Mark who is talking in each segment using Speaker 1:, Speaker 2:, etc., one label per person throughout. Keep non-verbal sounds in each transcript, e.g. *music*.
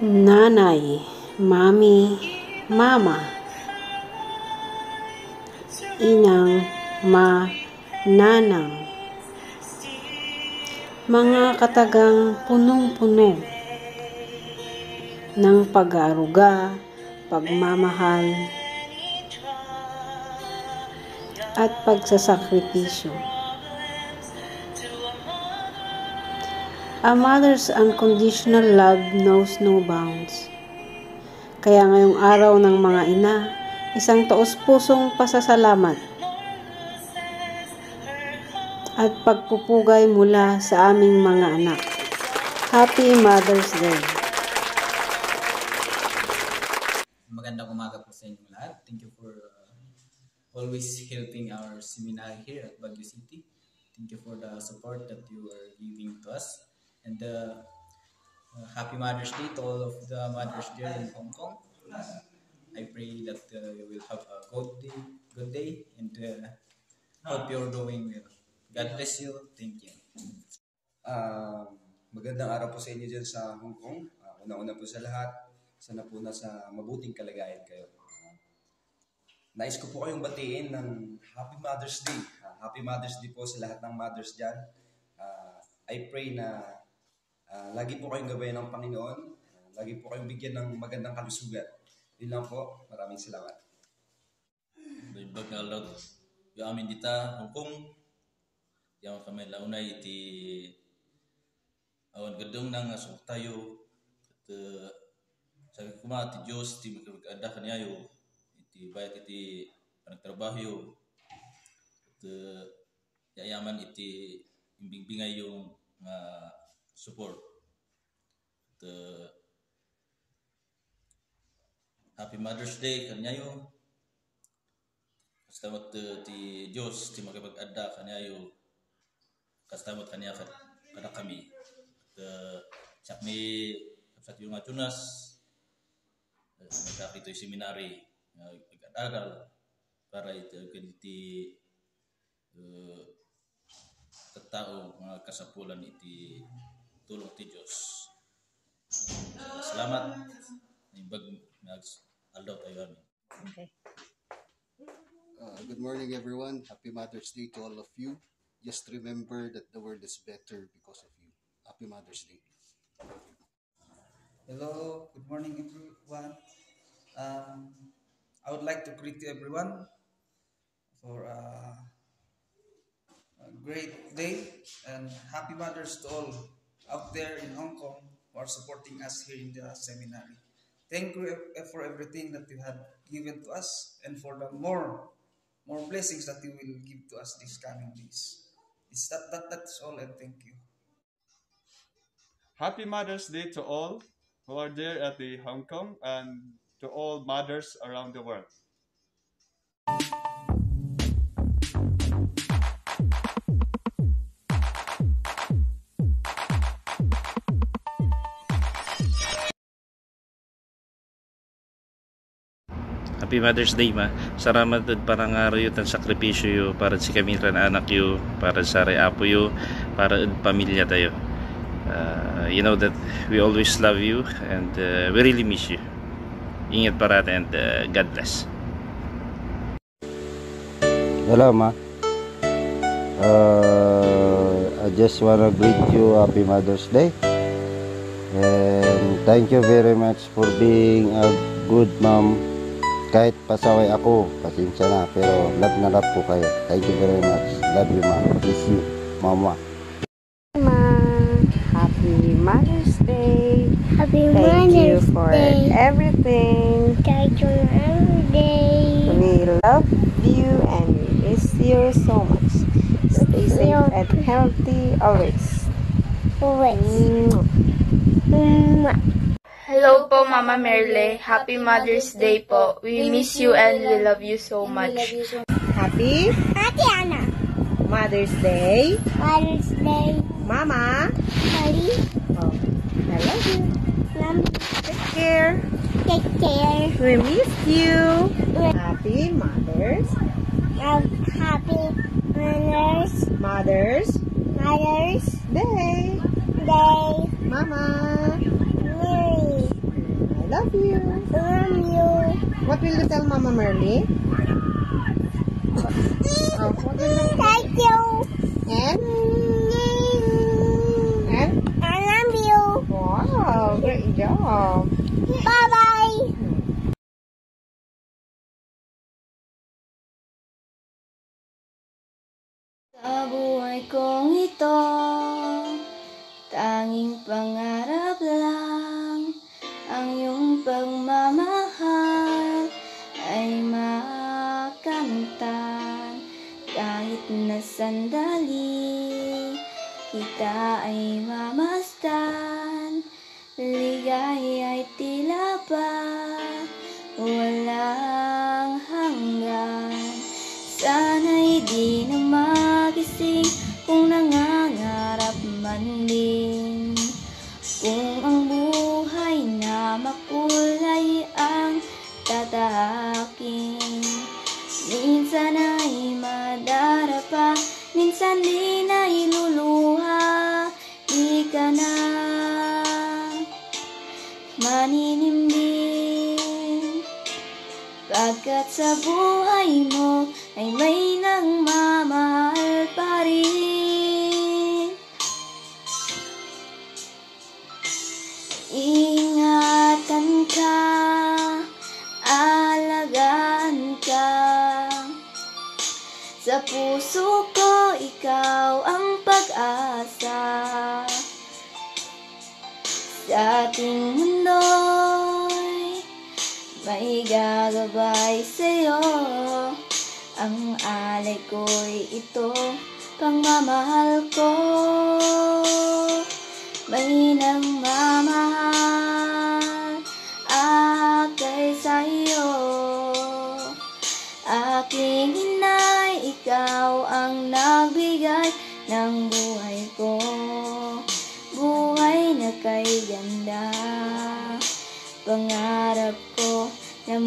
Speaker 1: Nanay, Mami, Mama, Inang, Ma, Nanang, mga katagang punong-puno ng pag-aaruga, pagmamahal, at pagsasakripisyo. A mother's unconditional love knows no bounds. Kaya ngayong araw ng mga ina, isang taos-pusong pasasalamat at pagpupugay mula sa aming mga anak. Happy Mother's Day!
Speaker 2: Magandang umaga po sa inyong lahat. Thank you for uh, always helping our seminar here at Baguio City. Thank you for the support that you are giving to us. And uh, uh, happy Mother's Day to all of the mothers there in Hong Kong. Uh, I pray that uh, you will have a good day, good day and uh, hope you're doing well. God bless you. Thank you.
Speaker 3: Ah, magandang araw po sa inyo dyan sa Hong Kong. Ah, una-una po sa lahat, sana po nasa mabuting kalagayan kayo. Ah, nais ko po kayong batiin ng Happy Mother's Day. Ah, Happy Mother's Day po sa lahat ng mothers dyan. Ah, I pray na ah, lagi po kayong gabayan ng Panginoon. Ah, lagi po kayong bigyan ng magandang kalusugan. Yun lang po. Maraming salamat.
Speaker 4: Baybag nga lot. Yung amin dita, Hong Kong. Yang kami launay iti awan gadong nang asok tayo. At uh, sabi ko ma, ti Diyos, ti magkaganda kanyayo. Iti bayat iti panagtrabaho. At uh, yayaman iti imbingbingay yung nga support. At uh, Happy Mother's Day kanyayo. Kastamat uh, ti Diyos, ti magkapag-adda kanyayo. Kastamat kanya kat kada kami. At uh, sak mi kapsat yung nga yung seminary. Uh, Pag-adagal para iti iti uh, tattao mga kasapulan iti tulong ti Diyos. Salamat. Imbag nag-aldaw tayo amin.
Speaker 5: Uh, good morning, everyone. Happy Mother's Day to all of you. Just remember that the world is better because of you. Happy Mother's Day.
Speaker 6: Hello, good morning everyone. Um, I would like to greet everyone for uh, a great day and happy mothers to all out there in Hong Kong who are supporting us here in the seminary. Thank you for everything that you have given to us and for the more more blessings that you will give to us these coming days. It's that, that that's all and thank you.
Speaker 7: Happy Mother's Day to all who are there at the Hong Kong and to all mothers around the world.
Speaker 8: Happy Mother's Day ma. Salamat at parang araw yun ang sakripisyo yo para si kami anak yo, para sa apo yo, para at pamilya tayo. Uh, you know that we always love you and uh, we really miss you. Ingat parate and uh, God bless.
Speaker 9: Hello, Ma. Uh, I just want to greet you Happy Mother's Day. And thank you very much for being a good mom. Kahit pasaway ako, pasensya na. Pero love na love po kayo. Thank you very much. Love you, Ma. Miss you, Mama.
Speaker 10: For
Speaker 11: Day.
Speaker 10: everything.
Speaker 11: Thank you every day.
Speaker 10: We love you and we miss you so much. Stay safe and healthy always.
Speaker 11: Always.
Speaker 12: Hello po, Mama Merle. Happy Mother's Day po. We miss you and we love you so much.
Speaker 10: Happy
Speaker 11: Happy, Anna.
Speaker 10: Mother's Day.
Speaker 11: Mother's Day.
Speaker 10: Mama.
Speaker 11: Daddy.
Speaker 10: Oh, I love you. Take care.
Speaker 11: Take care.
Speaker 10: We miss you. Happy Mother's
Speaker 11: Happy Mother's
Speaker 10: Mother's
Speaker 11: Mother's
Speaker 10: Day.
Speaker 11: Day.
Speaker 10: Mama,
Speaker 11: Mary.
Speaker 10: I love you.
Speaker 11: Love you.
Speaker 10: What will you tell Mama Merly? Oh, what will you
Speaker 11: Thank you.
Speaker 10: And? And?
Speaker 12: Oh. Sana'y di na magising kung nangangarap man din. Kung ang buhay na makulay ang tatahakin. Minsan ay madarapa, minsan din ay luluha Di ka na maninimdim Pagkat sa buhay mo ay may puso ko ikaw ang pag-asa. Sa ating mundo'y may gagabay sa'yo. Ang alay ko'y ito Pangmamahal ko. May nagmamahal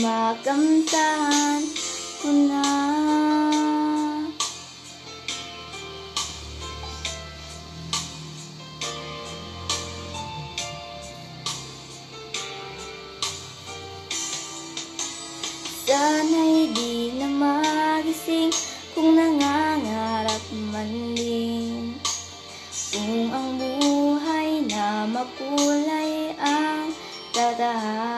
Speaker 12: makamtan ko na. Sana'y di na magising kung nangangarap man din. Kung ang buhay na makulay ang tatahakin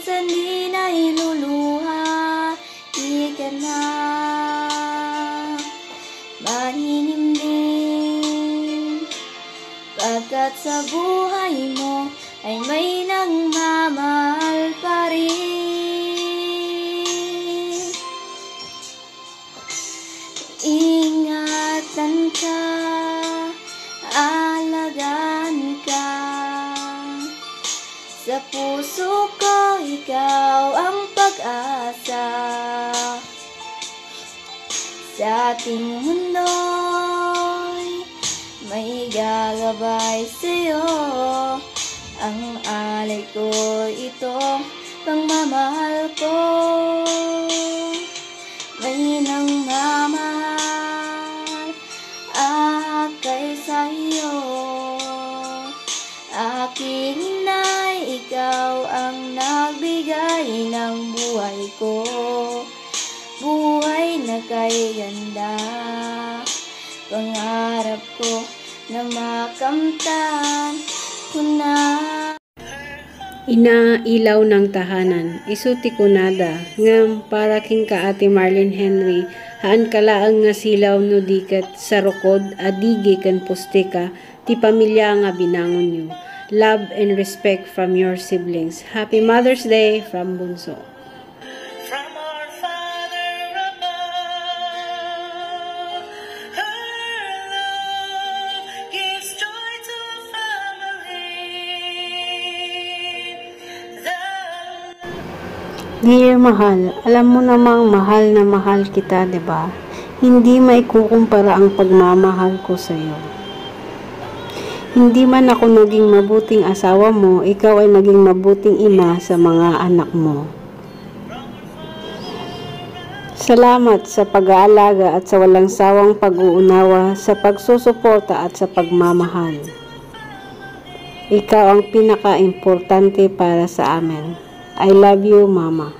Speaker 12: minsan din ay luluha Di ka na maninimdim Pagkat sa buhay mo ay may nagmamahal pa rin ating mundo'y may gagabay sa'yo. Ang alay ko ito, pangmamahal ko kay ganda Pangarap ko na makamtan ko na
Speaker 1: Inailaw ng tahanan, isuti ko nada, ngam para king ka ate Marlene Henry, haan kalaang nga silaw no dikat sa rokod, adigi kan postika, ti pamilya nga binangon nyo. Love and respect from your siblings. Happy Mother's Day from Bunso. Dear mahal, alam mo namang mahal na mahal kita, 'di ba? Hindi maikukumpara ang pagmamahal ko sa iyo. Hindi man ako naging mabuting asawa mo, ikaw ay naging mabuting ina sa mga anak mo. Salamat sa pag-aalaga at sa walang sawang pag-uunawa, sa pagsusuporta at sa pagmamahal. Ikaw ang pinaka-importante para sa amin. I love you, Mama.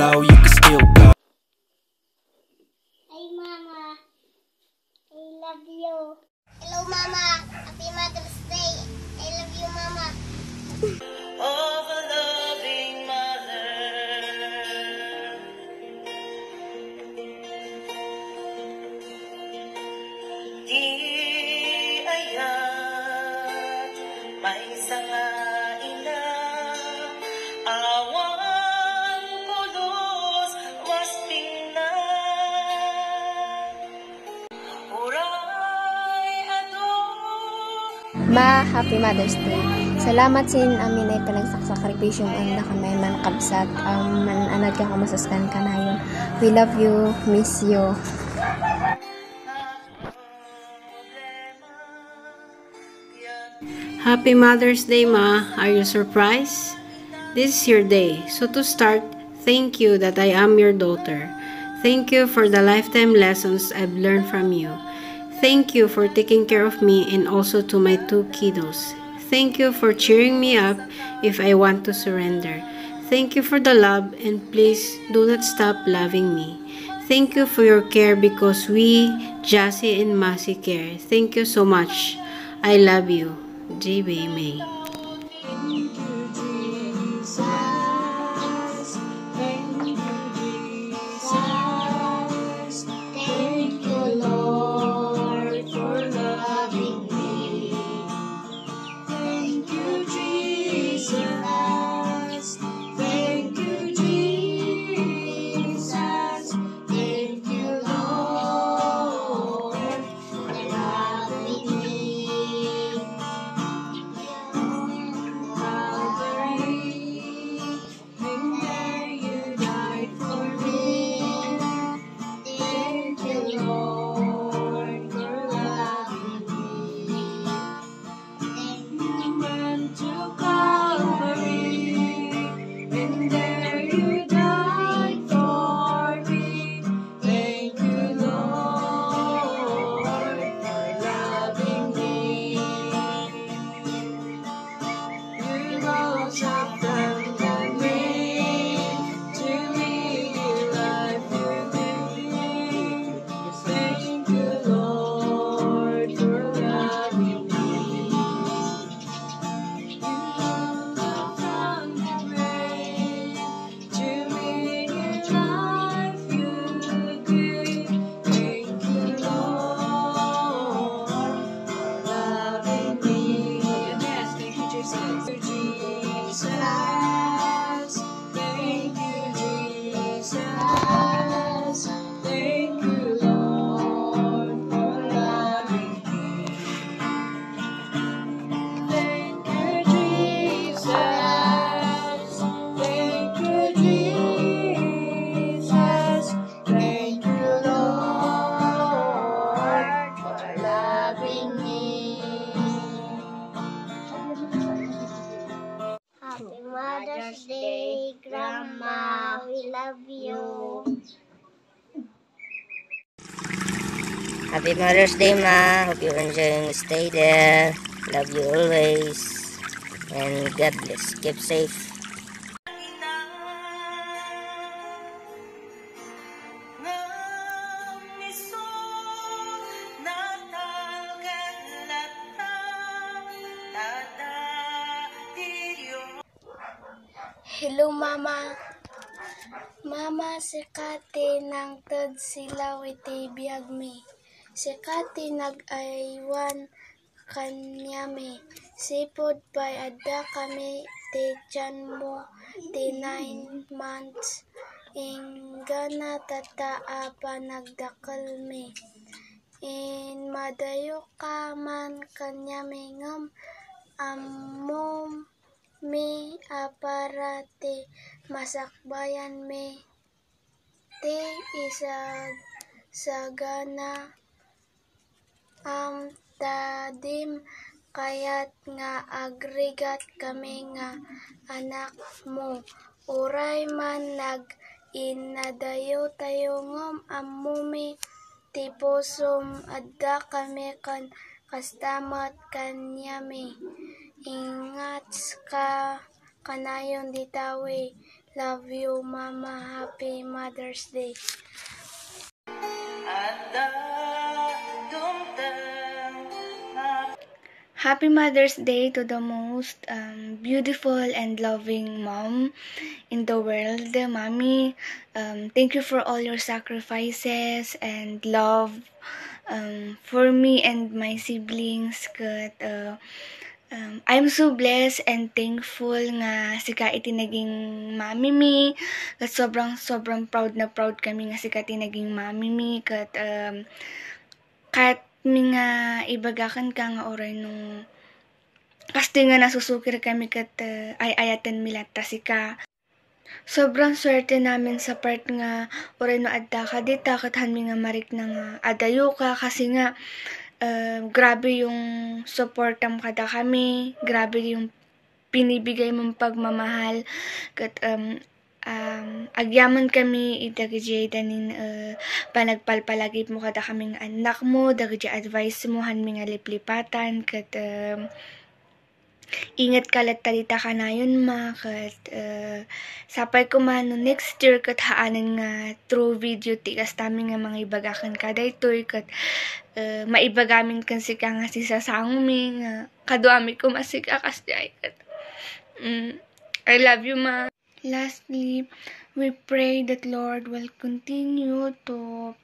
Speaker 13: flow. You
Speaker 14: Mother's Day. Salamat sin amin ay panagsaksakripasyon ang nakamay man kabsat um, man anad ka kumasaskan ka na yun. We love you, miss you.
Speaker 1: Happy Mother's Day, Ma. Are you surprised? This is your day. So to start, thank you that I am your daughter. Thank you for the lifetime lessons I've learned from you. Thank you for taking care of me and also to my two kiddos. Thank you for cheering me up if I want to surrender. Thank you for the love and please do not stop loving me. Thank you for your care because we, Jassy and Masi care. Thank you so much. I love you. JB May.
Speaker 15: Mother's Day, Ma. Hope you're enjoying stay there. Love you always. And God bless. Keep safe.
Speaker 16: Hello, Mama. Mama, si Kati nang tad sila iti biyag mi. Si Kati nag-aywan kanyami. Sipod pa'y adda kami ti tiyan mo ti nine months. Ingana tataa pa nagdakal mi. In madayo ka man kanyami ngam amom mi aparate masakbayan mi ti isag sagana am tadim kayat nga agrigat kami nga anak mo. Uray man nag inadayo tayo ngom amumi ti adda kami kan kastamat kanyami. Ingat ka kanayon ditawi. Love you mama. Happy mother's day
Speaker 17: Happy Mother's Day to the most um, beautiful and loving mom in the world, Mommy. Um, thank you for all your sacrifices and love um, for me and my siblings. Kat, uh, um, I'm so blessed and thankful nga si Ka iti naging mami mi. Kat sobrang sobrang proud na proud kami nga si Ka iti naging mami mi. Kat um, kat mi nga ibagakan ka nga oray no kasi nga nasusukir kami kat uh, ay ayatan milata si ka. Sobrang swerte namin sa part nga oray no adda ka dita kat han mi nga marik na nga adayo ka kasi nga uh, grabe yung supportam kada kami, grabe yung pinibigay mong pagmamahal kat um, um, agyaman kami idagji danin uh, panagpalpalagip mo kada kaming anak mo dagji advice mo han mi nga liplipatan kat um, ingat kalat talita ka na yun ma kat uh, sapay ko man no next year kat haanan nga true video tikas tami nga mga ibagakan kada itoy kat uh, maibagamin kan si ka nga si sasangmi nga kaduami ko masika kasi ay kat. Mm, I love you ma Lastly, we pray that Lord will continue to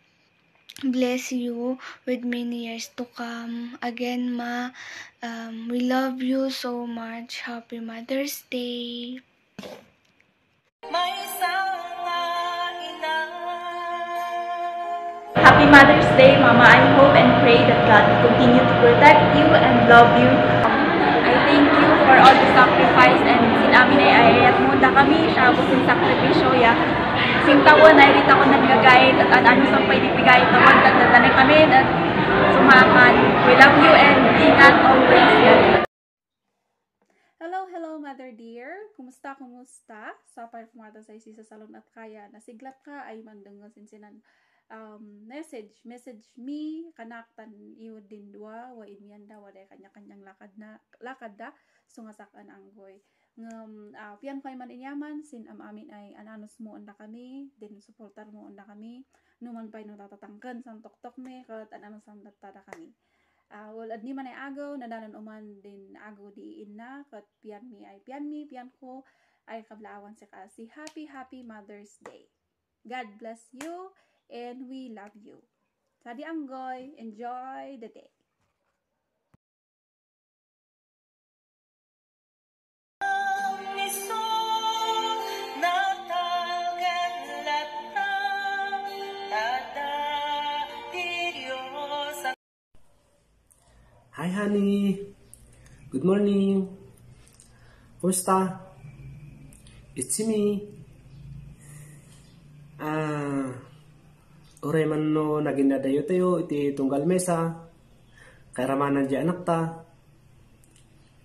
Speaker 17: bless you with many years to come. Again, Ma, um, we love you so much. Happy Mother's Day.
Speaker 18: May sanga ina
Speaker 19: Happy Mother's Day, Mama. I hope and pray that God will continue to protect you and love you. Ayayat munda kami, siya po sin sakripisyo ya. Sing tawon ay rita ko nagagayit at ano sa pailipigayit na wag tatanay kami at sumakan. We love you and ingat always. God.
Speaker 20: Hello, hello, mother dear. Kumusta, kumusta? Sa parfumata sa isi sa salon at kaya nasiglat ka ay mandungan sinsinan um, message, message me, kanaktan iyo din dua, wa imyanda, wa kanya-kanyang lakad na, lakad da, sungasakan anggoy. Ngam, uh, piyan ko ay man inyaman, sin am amin ay ananos mo anda kami, din supportar mo anda kami, numan pa'y natatatangkan, san tok-tok me, kat ananos ang tada kami. Uh, well, adni man ay agaw, nadalan uman din agaw di inna, kat piyan mi ay piyan mi, piyan ko, ay kablawan sa kasi Happy, Happy Mother's Day. God bless you, and we love you. Sadi Anggoy, enjoy the day.
Speaker 21: Honey. Good morning. Kumusta? It's me. Ah, oray man no naginadayo tayo iti tunggal mesa. Kairamanan di anak ta.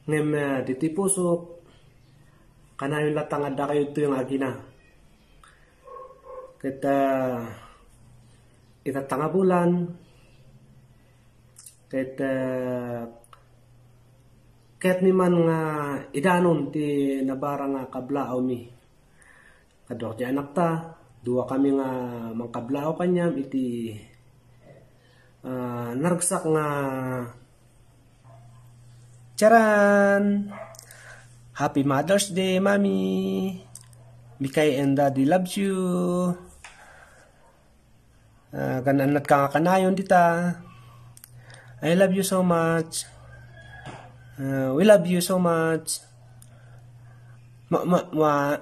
Speaker 21: Ngem uh, dito pusok. Kanayon latang ada kayo ito yung agina. Kita itatanga bulan. Kahit uh, mi man nga idanon ti nabara nga kablaaw mi. Kadok ti anak ta, duwa kami nga mangkablaaw kanyam iti uh, naragsak nga Charan! Happy Mother's Day, Mommy! Mikay and Daddy loves you. Uh, kanan at kanayon dita. I love you so much. Uh, we love you so much. Ma ma ma.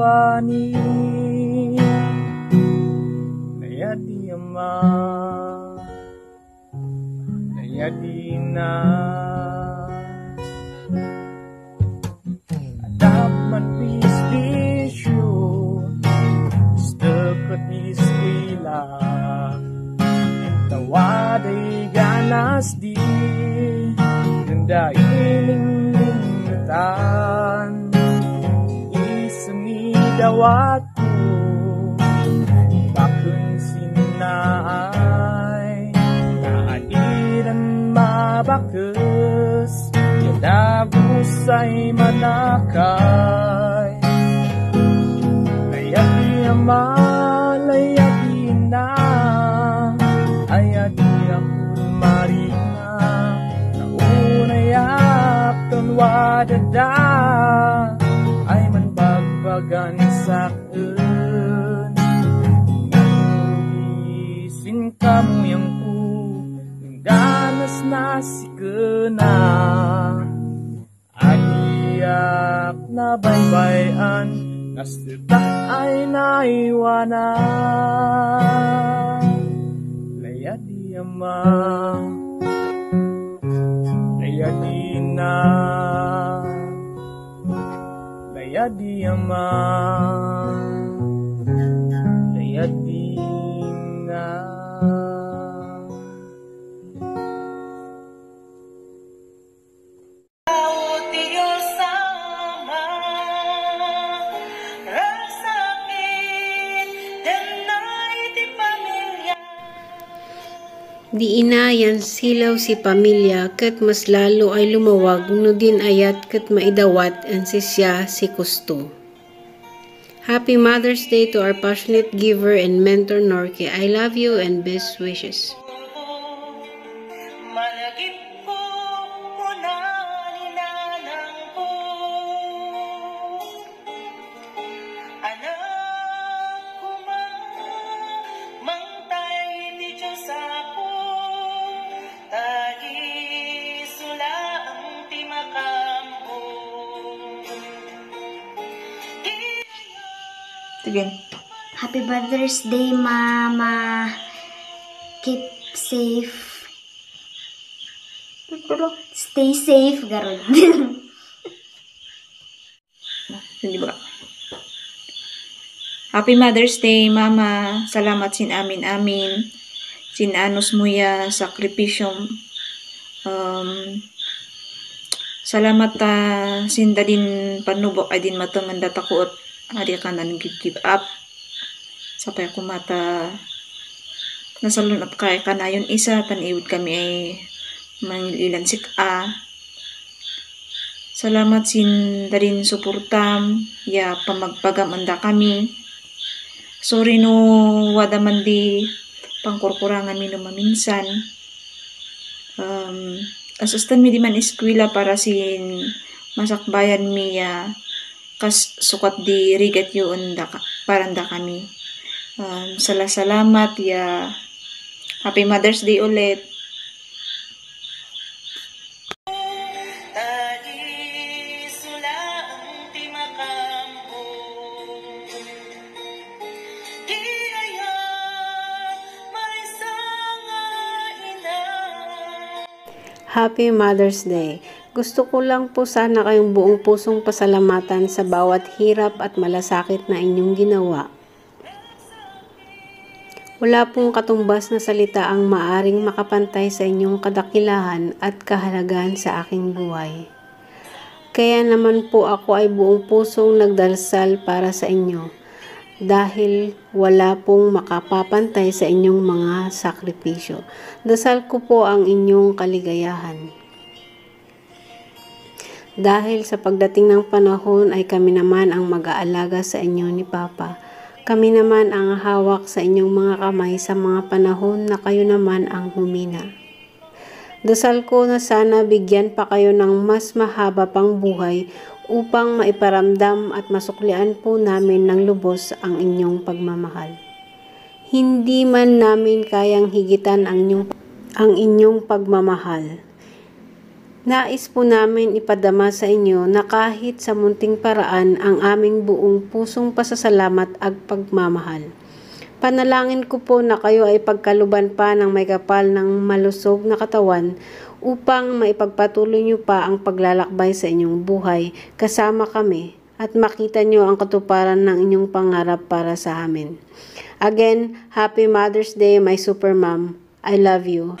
Speaker 22: wani Nayadi ama Nayadi na Dapat bisbisyo Istakot iskwila Tawad ay ganas di Ganda iling minta. Ilingatan isumi dawatku bakun sinay kaadiran mabakes yadagusay manakay. Layagi ama layagi na ayadi ako marina. Unayak tunwadada ay man bagbagan sa kun Nangisin ka mo yang ku Danas na si na Adiyak na baybayan Nastita ay naiwanan Layadi amang Layadina Layadi
Speaker 15: jadi
Speaker 1: Di inayan silaw si pamilya kat mas lalo ay lumawag no din ayat kat maidawat ang sisya si kusto. Happy Mother's Day to our passionate giver and mentor Norke. I love you and best wishes.
Speaker 23: Again. Happy Mother's Day, Mama. Keep safe. Stay safe, garod. *laughs*
Speaker 20: Hindi ba? Happy Mother's Day, Mama. Salamat sin amin amin. Sinanos mo ya sakripisyong um,
Speaker 24: Salamat ta sinda din panubok ay din matangan datakuot adi ka nan give, give up. Sapay ako mata nasalun up kay kanayon isa taniwid kami ay mangilan sik a. Salamat sin darin suportam ya pamagpagam anda kami. Sorry no wada man di pangkurkurangan mi no maminsan. Um, asustan mi di man eskwela para sin masakbayan mi ya kas sukat di rigat yu unda ka, paranda kami. Um, sala salamat ya Happy Mother's Day ulit.
Speaker 1: Happy Mother's Day! Gusto ko lang po sana kayong buong pusong pasalamatan sa bawat hirap at malasakit na inyong ginawa. Wala pong katumbas na salita ang maaring makapantay sa inyong kadakilahan at kahalagahan sa aking buhay. Kaya naman po ako ay buong pusong nagdalsal para sa inyo dahil wala pong makapapantay sa inyong mga sakripisyo. Dasal ko po ang inyong kaligayahan. Dahil sa pagdating ng panahon ay kami naman ang mag-aalaga sa inyo ni Papa. Kami naman ang hawak sa inyong mga kamay sa mga panahon na kayo naman ang humina. Dasal ko na sana bigyan pa kayo ng mas mahaba pang buhay upang maiparamdam at masuklian po namin ng lubos ang inyong pagmamahal. Hindi man namin kayang higitan ang inyong, ang inyong pagmamahal. Nais po namin ipadama sa inyo na kahit sa munting paraan ang aming buong pusong pasasalamat at pagmamahal. Panalangin ko po na kayo ay pagkaluban pa ng may kapal ng malusog na katawan upang maipagpatuloy niyo pa ang paglalakbay sa inyong buhay kasama kami at makita niyo ang katuparan ng inyong pangarap para sa amin. Again, Happy Mother's Day, my super mom. I love you.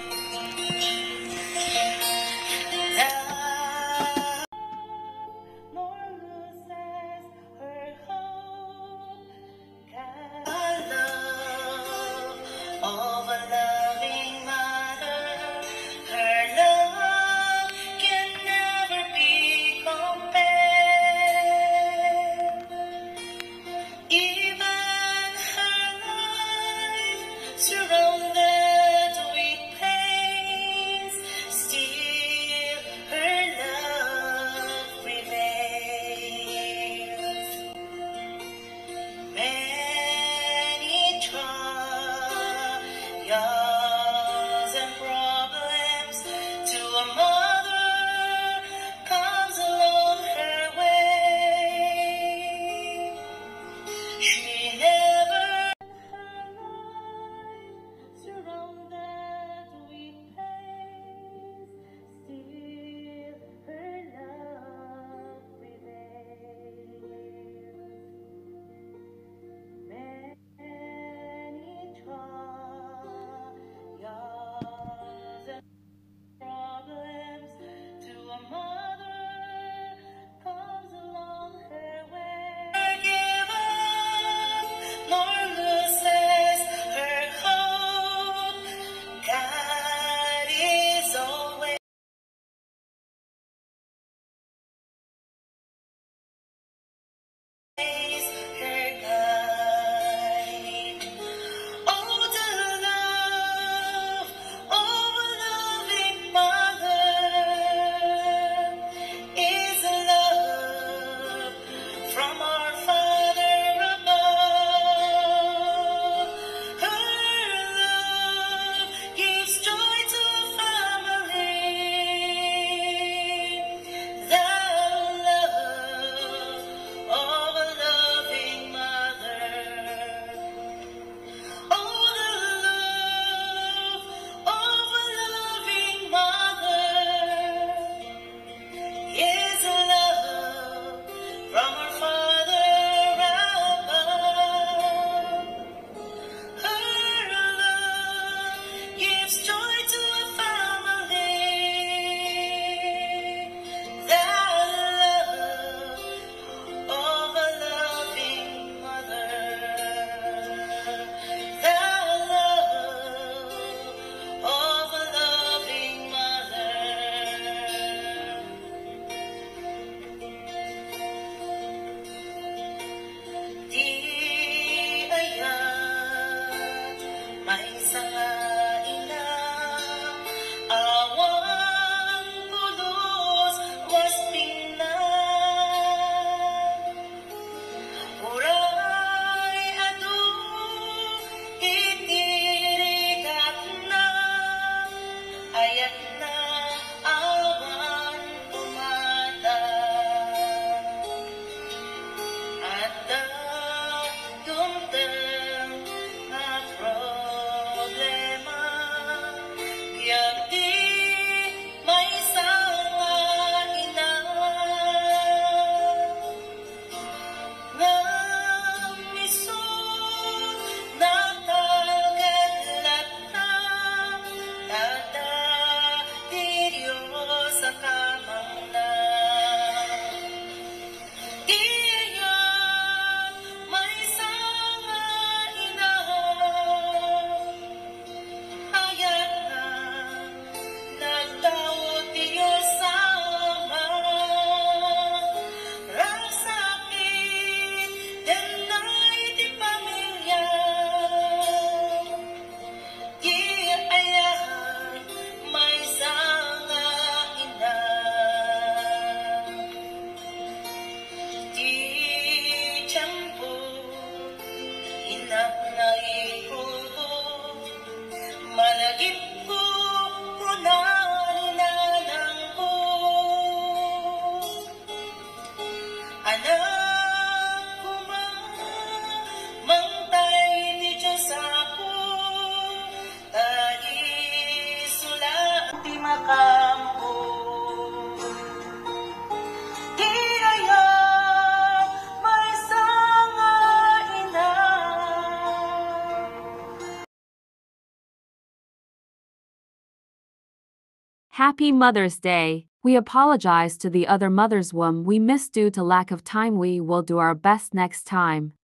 Speaker 25: Happy Mother's Day. We apologize to the other mothers whom we missed due to lack of time. We will do our best next time.